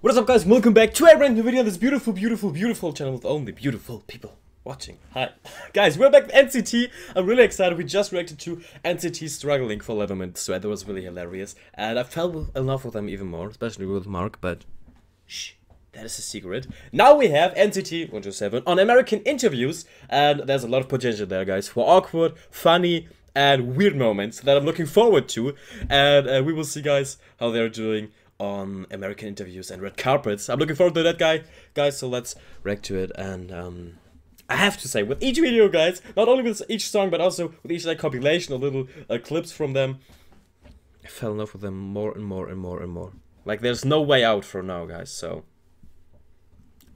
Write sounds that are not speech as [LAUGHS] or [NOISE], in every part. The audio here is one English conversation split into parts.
What is up guys, welcome back to a brand new video on this beautiful, beautiful, beautiful channel with only beautiful people watching. Hi. [LAUGHS] guys, we're back with NCT. I'm really excited. We just reacted to NCT struggling for Leatherman Sweat. That was really hilarious. And I fell in love with them even more, especially with Mark, but shh. That is a secret. Now we have NCT 127 on American interviews, and there's a lot of potential there, guys, for awkward, funny, and weird moments that I'm looking forward to. And uh, we will see, guys, how they're doing on American interviews and red carpets. I'm looking forward to that, guy, guys. So let's react to it. And um, I have to say, with each video, guys, not only with each song, but also with each like compilation of little uh, clips from them, I fell in love with them more and more and more and more. Like, there's no way out for now, guys. So.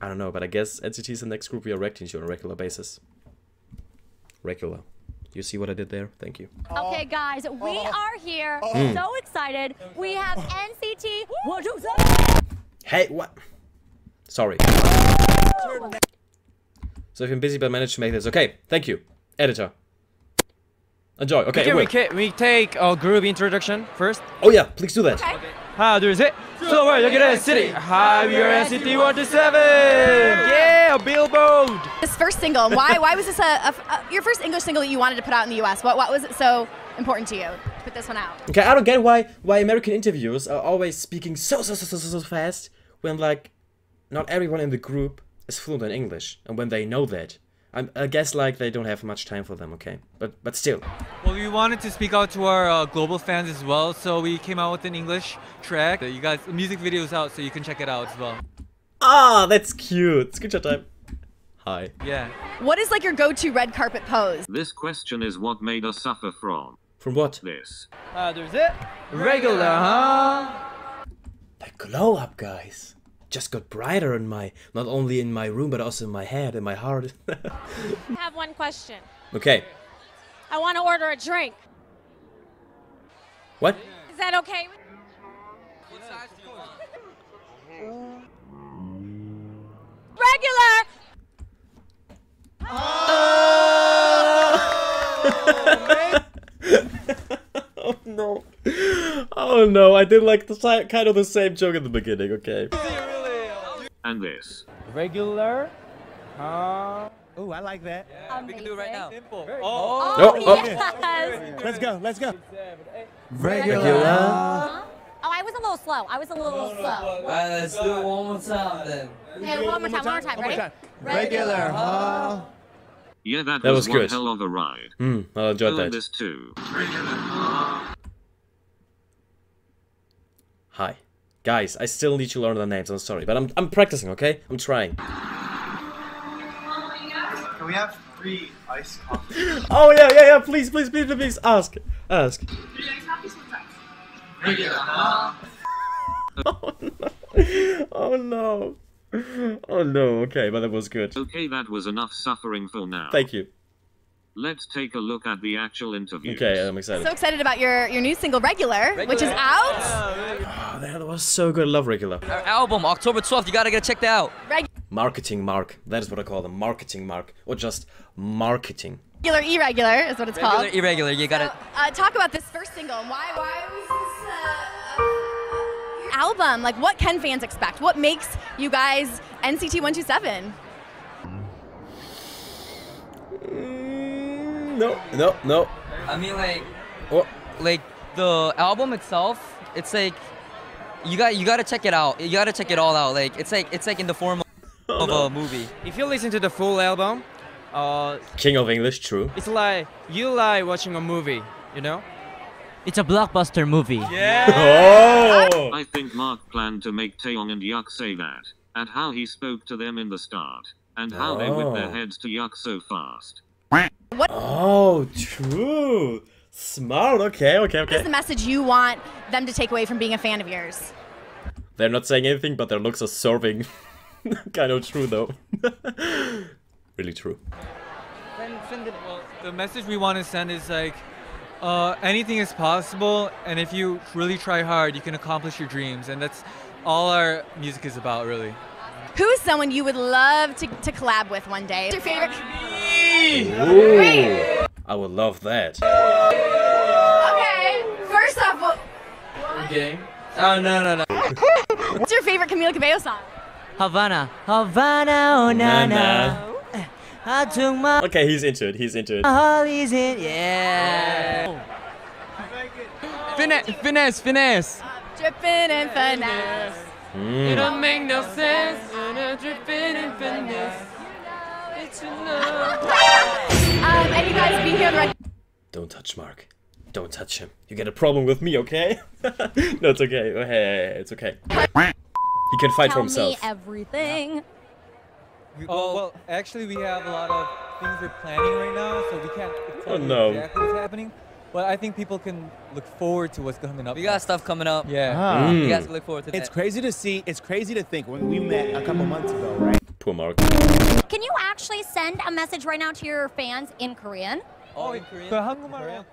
I don't know, but I guess NCT is the next group we are reacting to on a regular basis. Regular. You see what I did there? Thank you. Okay, guys, we are here. Mm. So excited. We have NCT 127. Hey, what? Sorry. So if you're busy but managed to make this, okay, thank you. Editor. Enjoy, okay, Can we, wait. we take a group introduction first? Oh yeah, please do that. Okay. How do it? So we're at the city. Hi, we are NCT 127. Yeah, a Billboard. This first single, why why was this a, a, a- your first English single that you wanted to put out in the US? What what was it so important to you? to Put this one out. Okay, I don't get why why American interviewers are always speaking so so so so so so fast when like not everyone in the group is fluent in English and when they know that. I, I guess like they don't have much time for them, okay? But but still. Well, we wanted to speak out to our uh, global fans as well, so we came out with an English track. You guys, the music video is out, so you can check it out as well. Ah, that's cute. Screenshot time. Hi. Yeah. What is like your go-to red carpet pose? This question is what made us suffer from From what? this. How there's it? Regular, huh? The glow up, guys. Just got brighter in my, not only in my room, but also in my head, in my heart. [LAUGHS] I have one question. okay. I want to order a drink. What? Is that okay? Regular. Oh [LAUGHS] oh no. Oh no, I did like the si- kind of the same joke at the beginning, okay. And this. Regular, huh? Ooh, I like that. We can do it right now. Simple. Oh. Oh, Oh, oh. yes. Let's go. Let's go. Regular. Oh, I was a little slow. I was a little slow. Alright, let's do it one more time then. Okay, one more time. One more time. One more Ready? Regular, huh? Yeah, that, That was, was one good. hell of a ride. Hmm, I enjoyed Learn that. this too. Hi. Guys, I still need to learn the names, I'm sorry. But I'm, I'm practicing, okay? I'm trying. Can we have three ice coffee? [GASPS] Oh yeah, yeah, yeah, please, please, please, please, ask. Ask. Uh-huh. [LAUGHS] oh no. Oh no. Oh no, okay, but that was good. Okay, that was enough suffering for now. Thank you. Let's take a look at the actual interview. Okay, I'm excited. So excited about your your new single Regular, which is out. Oh, that was so good. I love regular. Our album, October 12th, you gotta get checked out. Marketing mark. That is what I call them. Marketing mark. Or just marketing. Regular Irregular is what it's Regular, called. irregular, you gotta. Uh, talk about this first single and why why was this uh, uh, album? Like, what can fans expect? What makes you guys NCT 127? Mm, no, no, no. I mean, like, Oh, like the album itself, it's like you got you gotta check it out. You gotta check it all out. Like, it's like it's like in the form of a [LAUGHS] movie. If you listen to the full album, uh, King of English, true. it's like you like watching a movie, you know? It's a blockbuster movie. Yeah. Oh! I think Mark planned to make Taeyong and Yuk say that, and how he spoke to them in the start, and how they whipped their Oh. heads to Yuk so fast. What? Oh, true. Smart. Okay, okay, Okay. What is the message you want them to take away from being a fan of yours? They're not saying anything, but their looks are serving. [LAUGHS] kind of true, though. [LAUGHS] really true. Well, the message we want to send is like, uh, anything is possible, and if you really try hard, you can accomplish your dreams, and that's all our music is about, really. Who is someone you would love to, to collab with one day? What's Your favorite? Ooh. I would love that. Okay, first off, what, Okay. Oh no no no. What's your favorite Camila Cabello song? Havana. Havana, oh na na. I took my Okay, he's into it. He's into it. Hollies in, yeah. Finesse, finesse, finesse. Drippin' and finesse. Mm. don't make no sense. Dripping in finesse. It's enough. Um, and you guys be here on the red. Don't touch Mark. Don't touch him. You get a problem with me, okay? [LAUGHS] no, it's okay. Oh, Hey, hey, hey, it's okay. He can fight for Tell himself. me everything. Oh, well, actually, we have a lot of things we're planning right now, so we can't tell Oh, you no. exactly what's happening. But I think people can look forward to what's coming up. We got stuff coming up. Yeah. Ah. You Mm. guys can look forward to that. It's crazy to see. It's crazy to think when we met a couple months ago, right? Poor Mark. Can you actually send a message right now to your fans in Korean? Oh, in Korean?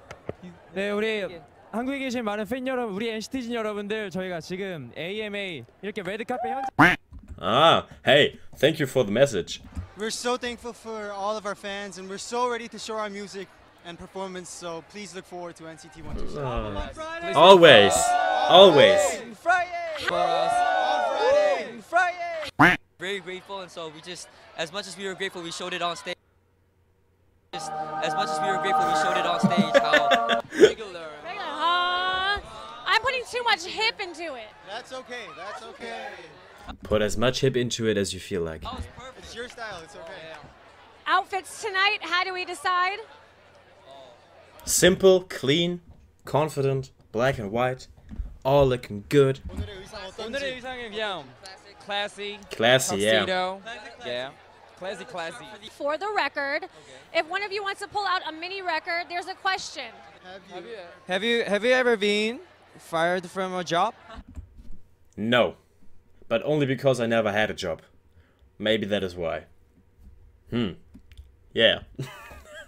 그 한국말로 네, 우리 한국에 계신 많은 팬 여러분, 우리 NCT진 여러분들, 저희가 지금 AMA 이렇게 레드카페 현장 Ah, hey, thank you for the message. We're so thankful for all of our fans, and we're so ready to show our music and performance. So please look forward to NCT 127. Ah. Always, always. for us. Friday. Very grateful, and so we just, as much as we were grateful, we showed it on stage. Just as much as we were grateful, we showed it it much hip into it. That's okay. That's okay. Put as much hip into it as you feel like. Oh, it's perfect. It's your style. It's okay. Outfits tonight. How do we decide? Simple, clean, confident, black and white, all looking good. Classy. Classy, yeah. Yeah. Classy, classy. For the record, okay. if one of you wants to pull out a mini record, there's a question. Have you, have you, have you ever been fired from a job? No, but only because I never had a job. Maybe that is why. Hmm. Yeah.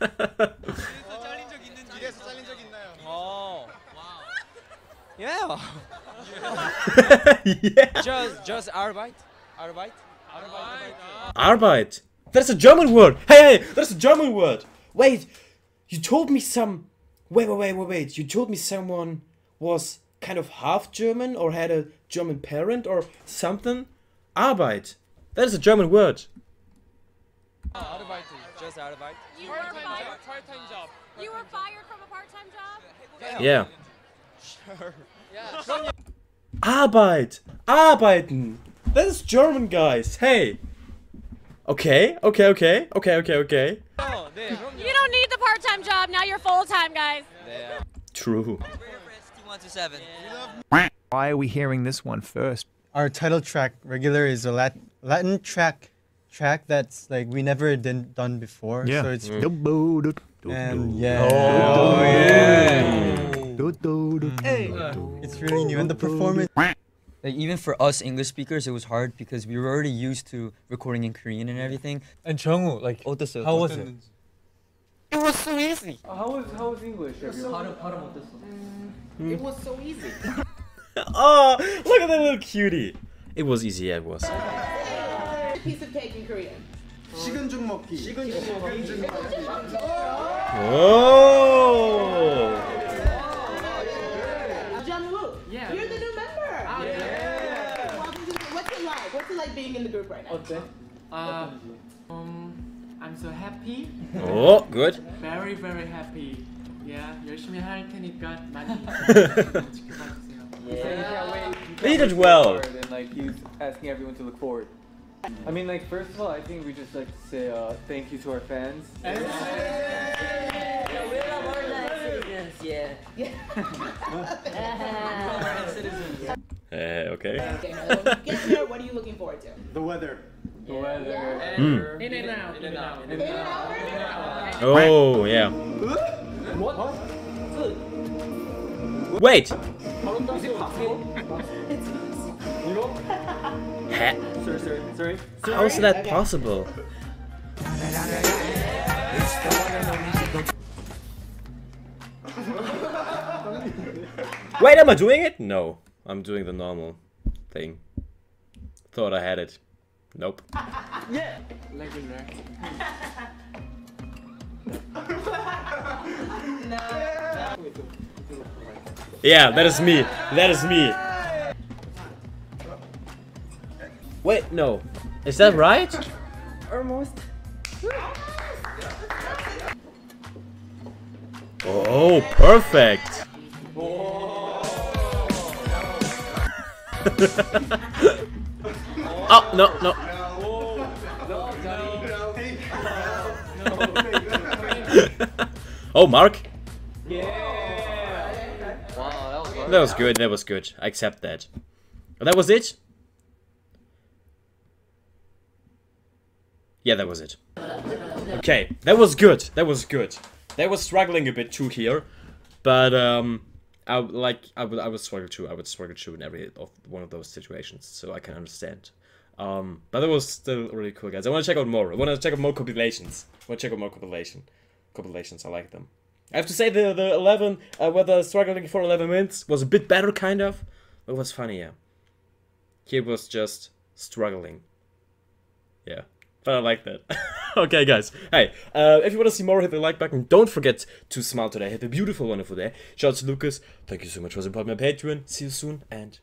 [LAUGHS] Yeah. [LAUGHS] yeah. Just, just Arbeit. Arbeit. Arbeit. Arbeit. That's a German word. Hey, hey, that's a German word. Wait, you told me some. Wait, wait, wait, wait, wait. You told me someone was kind of half German or had a German parent or something. Arbeit. That is a German word. Arbeit, just Arbeit. You part-time job. Part-time job. You were fired from a part-time job? Yeah. Sure. [LAUGHS] Yeah. Arbeit. Arbeiten. That is German, guys. Hey. Okay, okay, okay, okay, okay, okay. You don't need the part-time job. Now you're full-time, guys. True one to Why are we hearing this one first? Our title track, regular, is a Latin, Latin track track that's like we never did, done before. Yeah. So it's mm. and yeah. Oh, oh yeah. Hey. It's really new and the performance. Like even for us English speakers, it was hard because we were already used to recording in Korean and everything. And Jungwoo, like, how was it? It was so easy. How was how was English? It was so easy. [LAUGHS] oh, look at that little cutie. It was easy, yeah, it was. Piece of cake in Korean. 식은 죽 먹기. 식은 죽 먹기. Oh! John Woo, Yeah. you're the new member. Yeah. Welcome to the- What's it like? What's it like being in the group right now? Uh, um, I'm so happy. Oh, good. Very very happy. Yeah, 열심히 할 테니까 많이 지켜봐 주세요. They did well. And like he's asking everyone to look forward. I mean, like first of all, I think we just like to say uh, thank you to our fans. Yeah. Eh, okay. Okay, now, when you get here, what are you looking forward to? The weather. The weather. Mm. Oh, yeah. Wait! Is it possible? Ha- sorry, sorry. How is that possible? Wait, am I doing it? No, I'm doing the normal thing. Thought I had it. Nope. [LAUGHS] Yeah. Regular. Yeah, that is me. That is me. Wait, no. Is that right? Almost. Oh, perfect. [LAUGHS] oh, no, no. oh, Mark. Yeah That was good, that was good. I accept that. That was it? Yeah, that was it. Okay, that was good. That was good. They were struggling a bit too here, but um, I like I would I would struggle too. I would struggle too in every of one of those situations, so I can understand. Um, but it was still really cool, guys. I want to check out more. I want to check out more compilations. I want to check out more compilation compilations. I like them. I have to say the the 11 uh, where the struggling for 11 minutes was a bit better, kind of. It was funny, yeah. Here was just struggling. Yeah. But I like that. [LAUGHS] okay, guys. Hey, uh, if you want to see more, hit the like button. Don't forget to smile today. Have a beautiful, wonderful day. Shout out to Lucas. Thank you so much for supporting my Patreon. See you soon and